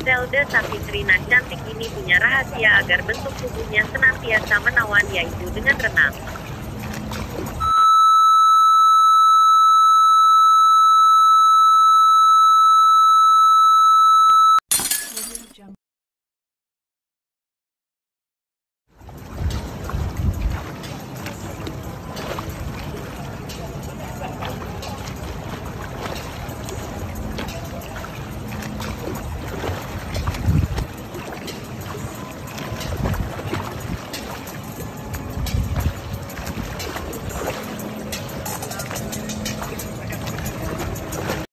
Zelda Safitrina cantik ini punya rahasia agar bentuk tubuhnya senantiasa menawan yaitu dengan renang.